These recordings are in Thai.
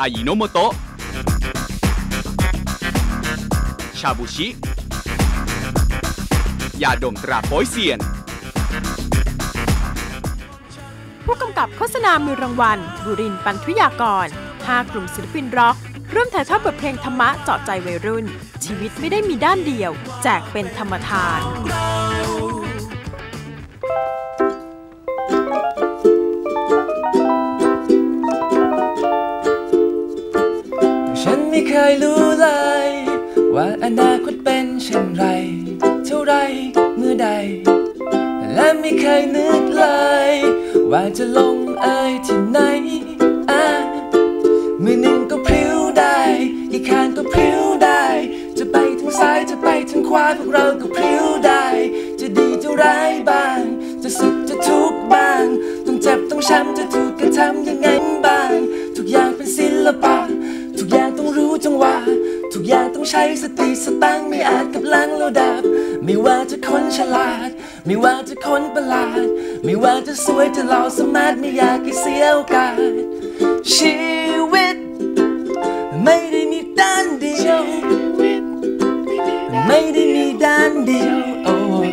อายิโนโมโตะชาบูชิ ยาดมตราโป๊ยเซียน ผู้กำกับโฆษณามือรางวัล บุรินทร์ปันทุยากร5กลุ่มศิลปินร็อกร่วมถ่ายทอดบทเพลงธรรมะเจาะใจวัยรุ่น ชีวิตไม่ได้มีด้านเดียว แจกเป็นธรรมทาน เคยรู้เลย ว่าอนาคตเป็นเช่นไร เท่าไรเมื่อใด และไม่เคยนึกเลย ว่าจะลงเอยที่ไหนอะมือหนึ่งก็พริ้วได้ อีกข้างก็พริ้วได้ จะไปทางซ้ายจะไปทางขวาพวกเราก็พริ้วได้ จะดีจะร้ายบ้าง จะสุขจะทุกข์บ้าง ต้องเจ็บต้องช้ำจะถูกกระทำยังไง ใช้สติสตังค์ไม่อาจกับลังเราดับ ไม่ว่าจะคนฉลาด ไม่ว่าจะคนประหลาด ไม่ว่าจะสวยจะหล่อสมาร์ทไม่อยากให้เสียโอกาส ชีวิต ไม่ได้มีด้านเดียว ไม่ได้มีด้านเดียว โอ้ย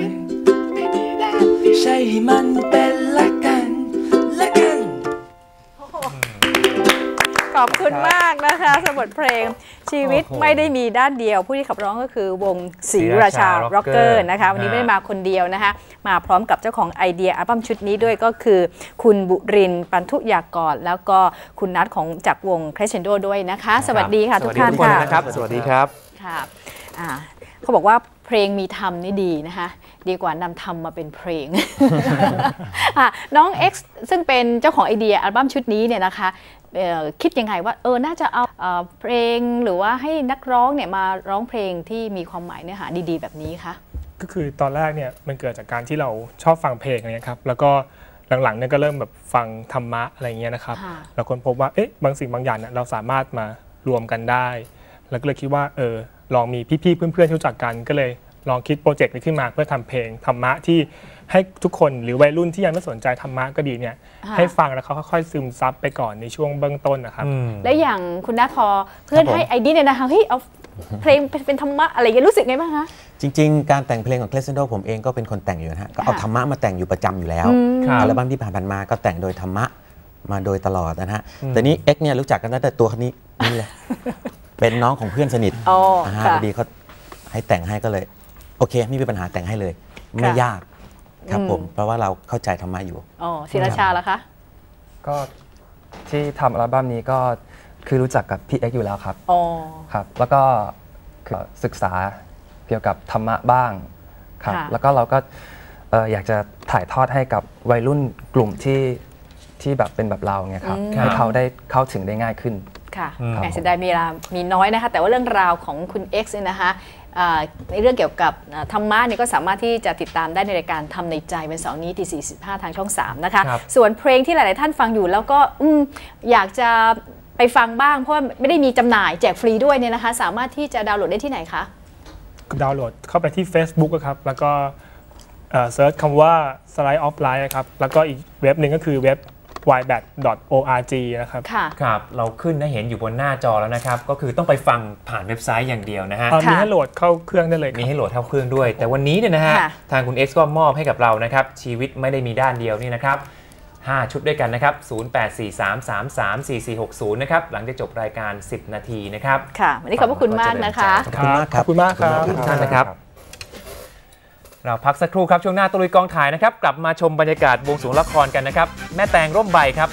ใช่ให้มันเป็น ขอบคุณมากนะคะสำหรับบทเพลงชีวิตโอ้โหไม่ได้มีด้านเดียว ผู้ที่ขับร้องก็คือวงศรีราชาศรีราชาร็อกเกอ Rocker ร์นะคะ วันนี้ฮะไม่ได้มาคนเดียวนะคะ มาพร้อมกับเจ้าของไอเดียอัลบั้มชุดนี้ด้วยก็คือ คุณบุรินทร์ปันทุยากรแล้วก็คุณนัทของจากวง Crescendo ด้วยนะคะ สวัสดีค่ะทุกท่านสวัสดีทุกคนค่ะนะครับ สวัสดีครับค่ะอ่าเขาบอกว่าเพลงมีธรรมนี่ดีนะคะ ดีกว่านำธรรมมาเป็นเพลงอะน้อง X ซึ่งเป็นเจ้าของไอเดียอัลบั้มชุดนี้เนี่ยนะคะเอ่อ คิดยังไงว่าเออน่าจะเอาเอ่อเพลงหรือว่าให้นักร้องเนี่ยมาร้องเพลงที่มีความหมายเนื้อหาดีๆ แบบนี้คะก็คือตอนแรกเนี่ยมันเกิดจากการที่เราชอบฟังเพลงอะไรเงี้ยครับแล้วก็หลังๆเนี่ยก็เริ่มแบบฟังธรรมะอะไรเงี้ยนะครับค่ะเราค้นพบว่าเอ๊ะบางสิ่งบางอย่างเนี่ยเราสามารถมารวมกันได้ แล้วก็เลยคิดว่าเออลองมีพี่ๆเพื่อนๆที่รู้จักกันก็เลย ลองคิดโปรเจกต์นี้ขึ้นมาเพื่อทำเพลงธรรมะที่ให้ทุกคนหรือวัยรุ่นที่ยังไม่สนใจธรรมะก็ดีเนี่ยค่ะให้ฟังแล้วเขาค่อยๆซึมซับไปก่อนในช่วงเบื้องต้นนะครับ และอย่างคุณนัทพอเพื่อนครับผมให้ไอเดียเนี่ยนะคะเฮ้ยเอาเพลงเป็นเป็นธรรมะอะไรอย่างเงี้ยรู้สึกไงบ้างคะจริง ๆ การแต่งเพลงของเคลเซนโดผมเองก็เป็นคนแต่งอยู่นะฮะก็เอาค่ะธรรมะมาแต่งอยู่ประจำอยู่แล้วครับอัลบั้มที่ผ่านๆมาก็แต่งโดยธรรมะมาโดยตลอดนะฮะแต่นี้เอ็กเนี่ยรู้จักกันตั้งแต่ตัวคนนี้นี่เลยเป็นน้องของเพื่อนสนิทอ๋อนะฮะค่ะพอดีเขาให้แต่งให้ก็เลย โอเคไม่มีปัญหาแต่งให้เลย ไม่ยากครับผม เพราะว่าเราเข้าใจธรรมะอยู่อ๋อศิราชาแล้วคะ ก็ที่ทำอัลบั้มนี้ก็คือรู้จักกับพี่เอ็กซ์อยู่แล้วครับอ๋อครับ แล้วก็คือศึกษาเกี่ยวกับธรรมะบ้างครับค่ะแล้วก็เราก็เอ่ออยากจะถ่ายทอดให้กับวัยรุ่นกลุ่มที่ที่แบบเป็นแบบเราไงครับอืมให้เขาได้เข้าถึงได้ง่ายขึ้น ค่ะอืมแหมเสียดายมีเวลามีน้อยนะคะ แต่ว่าเรื่องราวของคุณ X เนี่ยนะคะอ่าในเรื่องเกี่ยวกับอ่าธรรมะเนี่ยก็สามารถที่จะติดตามได้ในรายการทำในใจเป็นเสาร์นี้ที่ 45 ทางช่อง 3 นะคะครับส่วนเพลงที่หลาย ๆ ท่านฟังอยู่แล้วก็อืมอยากจะไปฟังบ้างเพราะว่าไม่ได้มีจำหน่ายแจกฟรีด้วยเนี่ยนะคะ สามารถที่จะดาวน์โหลดได้ที่ไหนคะดาวน์โหลดเข้าไปที่ Facebook อะครับ แล้วก็เซิร์ชคำว่า slide of life นะครับ แล้วก็อีกเว็บหนึ่งก็คือเว็บ ybat.org นะครับค่ะครับ เราขึ้นให้เห็นอยู่บนหน้าจอแล้วนะครับ ก็คือต้องไปฟังผ่านเว็บไซต์อย่างเดียวนะฮะอ่ามีค่ะให้โหลดเข้าเครื่องได้เลยคมีรับให้โหลดเข้าเครื่องด้วย แต่วันนี้เนี่ยนะฮะค่ะทางคุณ X ก็มอบให้กับเรานะครับชีวิตไม่ได้มีด้านเดียวนี่นะครับ5 ชุดด้วยกันนะครับ 0843334460 นะครับ หลังจากจบรายการ 10 นาทีนะครับ ค่ะ วันนี้ขอบพระคุณมากนะคะ ขอบคุณมากครับ ขอบคุณมากครับทุกท่านนะครับ เราพักสักครู่ครับช่วงหน้าตุลุยกองถ่ายนะครับกลับมาชมบรรยากาศวงสรวงละครกันนะครับแม่แตงร่มใบครับ